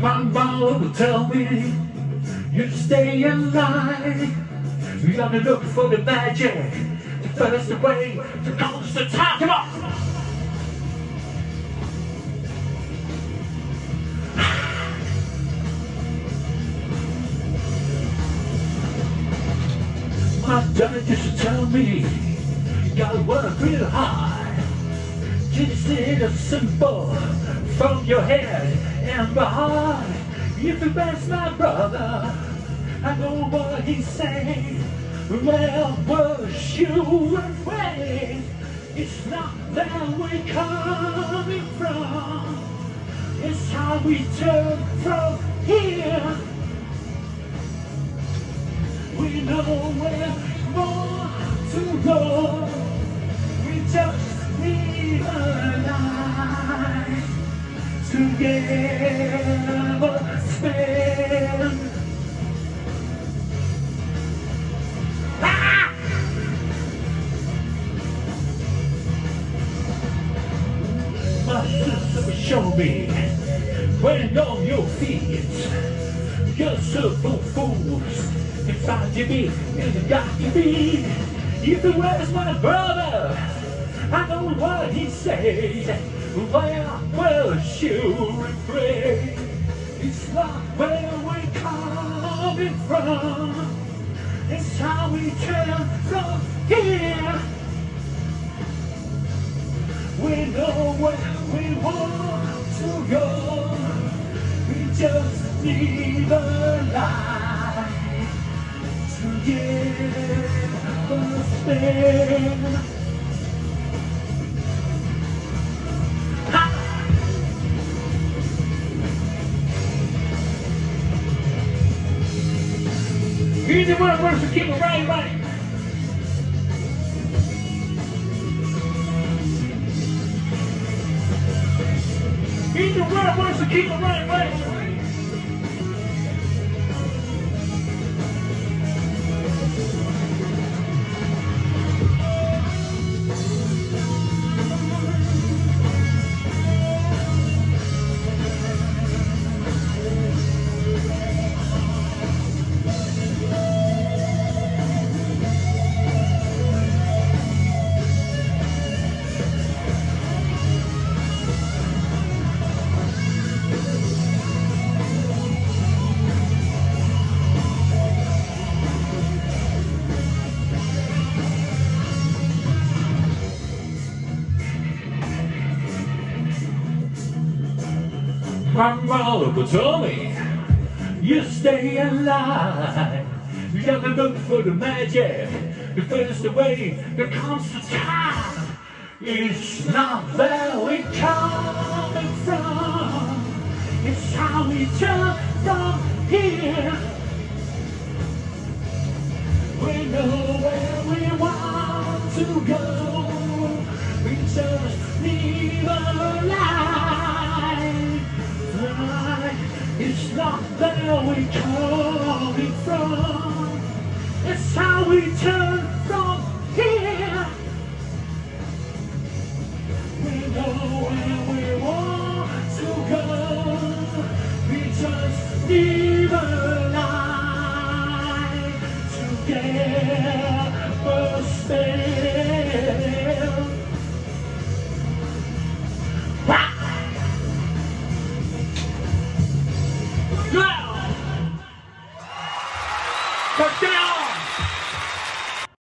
My mom will tell me you stay alive. You gotta look for the magic. The first way to cause the time. Come on! My dad used to tell me you gotta work real hard. Just a simple from your head and behind. If you best my brother, I know what he's saying. Well, push you wait. It's not where we're coming from. It's how we turn from here. We know where more to go. Show me when on your feet. You're simple fools. Inside your beat, and you got your beat. If it was my brother, I don't know what he said. Well, sure and pray. It's not where we're coming from. It's how we turn from here. We know where we want to go. We just need a light to give us spin. He's the one versus King of Right Right. He's the one versus King of Right Right. My mother told me you stay alive. You gotta look for the magic. The first way that comes to time. It's not where we're coming from. It's how we turn from here. We know where we want to go. We just need a light. Coming from. It's how